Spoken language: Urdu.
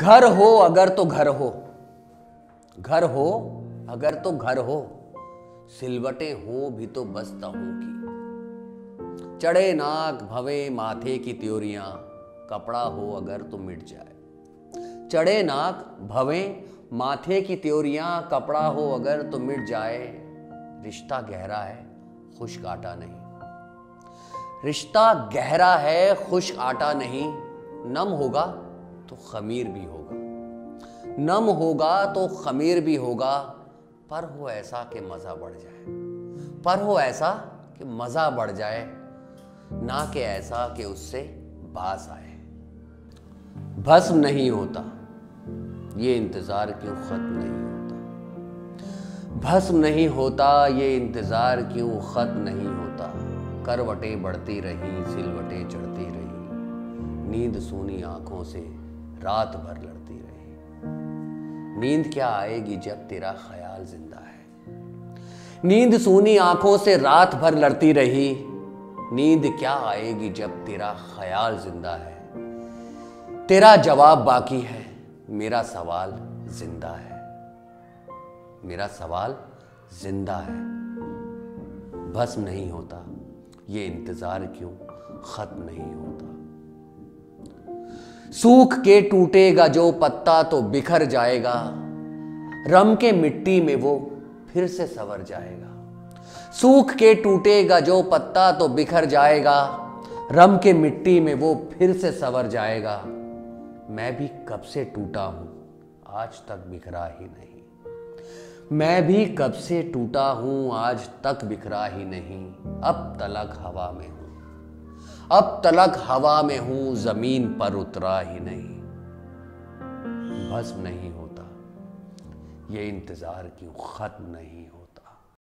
گھر ہو اگر تو گھر ہو۔ گھر ہو اگر تو گھر ہو۔ سلوٹیں ہوں بھی تو بستا ہوں کی۔ چڑے ناک بھوے ماتھے کی تیوریاں۔ کپڑا ہو اگر تو مٹ جائے۔ چڑے ناک بھویں ماتھے کی تیوریاں۔ کپڑا ہو اگر تو مٹ جائے۔ رشتہ گہرا ہے خشک آٹا نہیں۔ رشتہ گہرا ہے خشک آٹا نہیں۔ نم ہوگا۔ تو خمیر بھی ہوگا۔ نم ہوگا تو خمیر بھی ہوگا، پر ہو ایسا کہ مزہ بڑھ جائے۔ پر ہو ایسا کہ مزہ بڑھ جائے، نہ کہ ایسا کہ اس سے باس آئے۔ بھسم نہیں ہوتا، یہ انتظار کیوں ختم نہیں ہوتا؟ بھسم نہیں ہوتا، یہ انتظار کیوں ختم نہیں ہوتا؟ کروٹیں بڑھتی رہی سلوٹیں چڑھتی رہی نیند سونی آنکھوں سے رات بھر لڑتی رہی۔ نیند کیا آئے گی جب تیرا خیال زندہ ہے؟ نیند سونی آنکھوں سے رات بھر لڑتی رہی۔ نیند کیا آئے گی جب تیرا خیال زندہ ہے؟ تیرا جواب باقی ہے۔ میرا سوال زندہ ہے۔ میرا سوال زندہ ہے۔ بھسم نہیں ہوتا۔ یہ انتظار کیوں؟ ختم نہیں ہوتا۔ سوکھ کے ٹوٹے گا جو پتا تو بکھر جائے گا۔ رم کے مٹی میں وہ پھر سے سور جائے گا۔ سوکھ کے ٹوٹے گا جو پتا تو بکھر جائے گا۔ رم کے مٹی میں وہ پھر سے سور جائے گا۔ میں بھی کب سے ٹوٹا ہوں؟ آج تک بکھرا ہی نہیں۔ میں بھی کب سے ٹوٹا ہوں؟ آج تک بکھرا ہی نہیں۔ اب تلک ہوا میں ہوں۔ اب تلک ہوا میں ہوں، زمین پر اترا ہی نہیں۔ بس نہیں ہوتا۔ یہ انتظار کیوں؟ ختم نہیں ہوتا۔